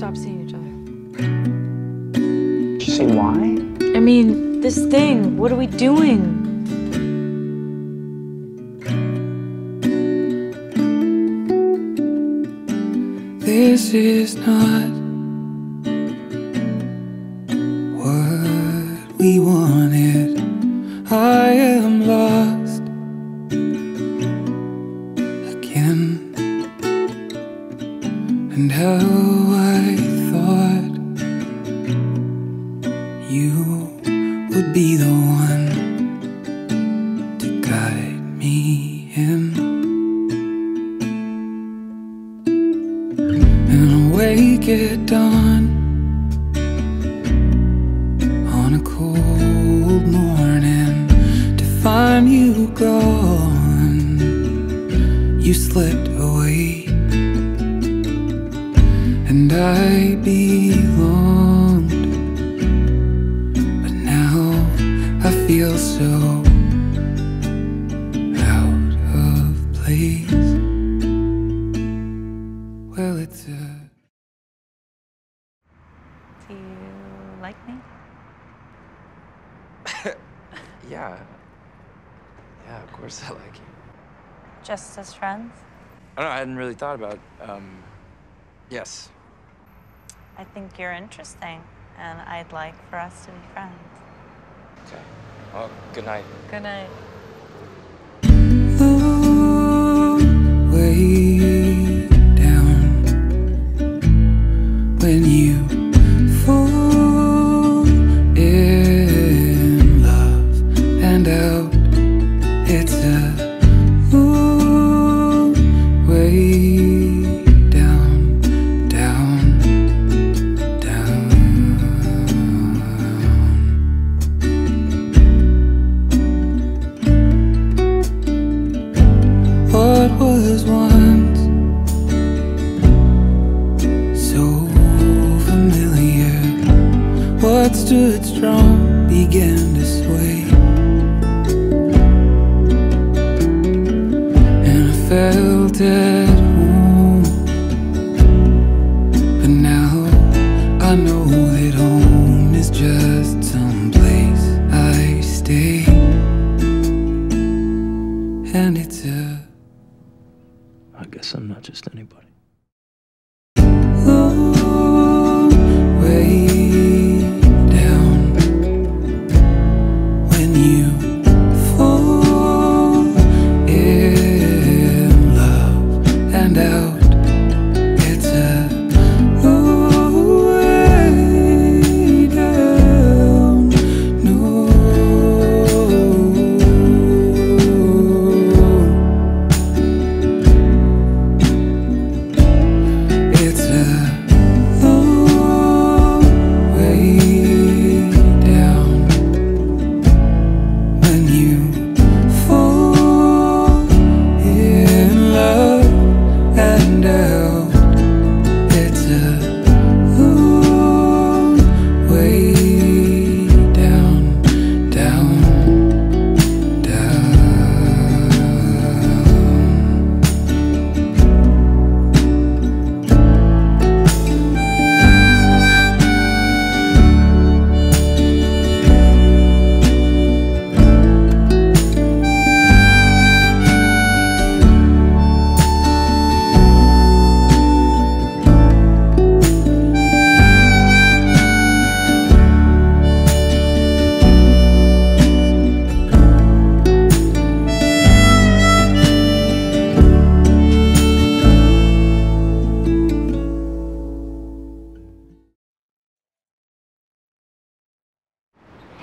stop seeing each other. Did you see why? I mean, this thing, what are we doing? This is not what we wanted. I am lost again. And how I thought you would be the one to guide me in. And awake at dawn on a cold morning to find you gone. You slipped away, and I belonged, but now I feel so out of place. Well, it's a Do you like me? Yeah. Yeah, of course I like you. Just as friends? I don't know, I hadn't really thought about, um, yes. I think you're interesting, and I'd like for us to be friends. Okay. Well, good night. Good night. way down when you fall in love and out. Began to sway, and I felt at home. But now I know that home is just some place I stay, and it's a I guess I'm not just anybody.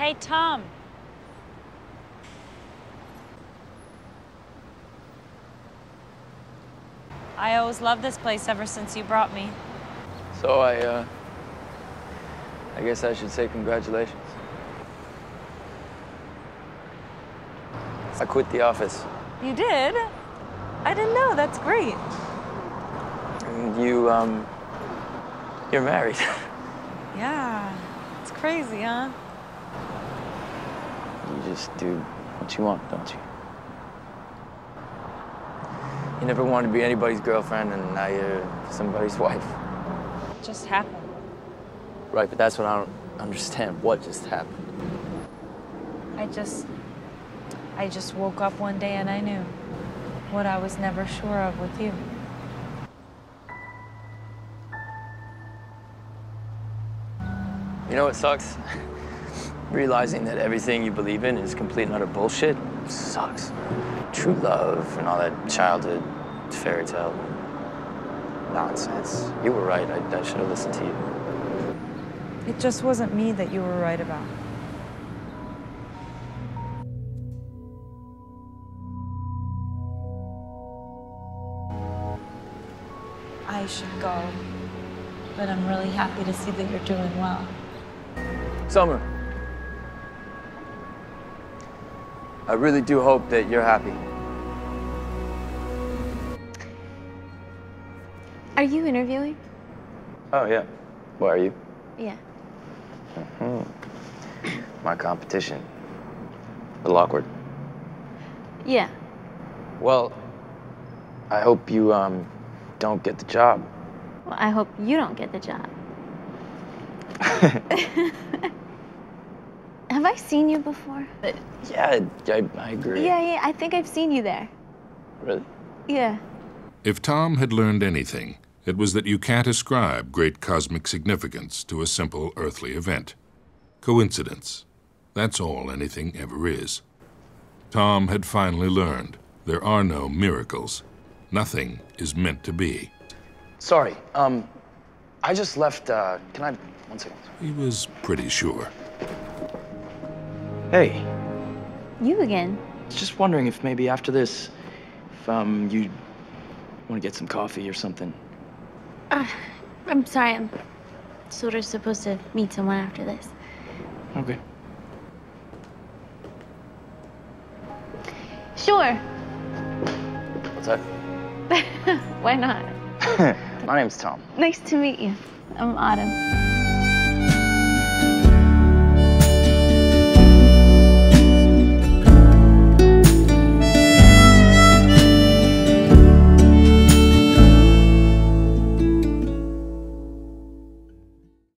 Hey, Tom. I always loved this place ever since you brought me. So I, uh, I guess I should say congratulations. I quit the office. You did? I didn't know. That's great. And you, um, you're married. Yeah. It's crazy, huh? You just do what you want, don't you? You never wanted to be anybody's girlfriend, and now you're somebody's wife. It just happened. Right, but that's what I don't understand. What just happened? I just. I just woke up one day and I knew what I was never sure of with you. You know what sucks? Realizing that everything you believe in is complete and utter bullshit sucks. True love and all that childhood fairy tale nonsense. You were right. I, I should have listened to you. It just wasn't me that you were right about. I should go, but I'm really happy to see that you're doing well. Summer. I really do hope that you're happy. Are you interviewing? Oh, yeah. Why are you? Yeah. My competition. A little awkward. Yeah. Well, I hope you, um, don't get the job. Well, I hope you don't get the job. Have I seen you before? Yeah, I, I agree. Yeah, yeah, I think I've seen you there. Really? Yeah. If Tom had learned anything, it was that you can't ascribe great cosmic significance to a simple earthly event. Coincidence. That's all anything ever is. Tom had finally learned there are no miracles. Nothing is meant to be. Sorry, um, I just left, uh, can I, one second. He was pretty sure. Hey, You again? just wondering if maybe after this, if um you want to get some coffee or something. Uh, I'm sorry, I'm sort of supposed to meet someone after this. Okay. Sure. What's that? Why not? My name's Tom. Nice to meet you. I'm Autumn.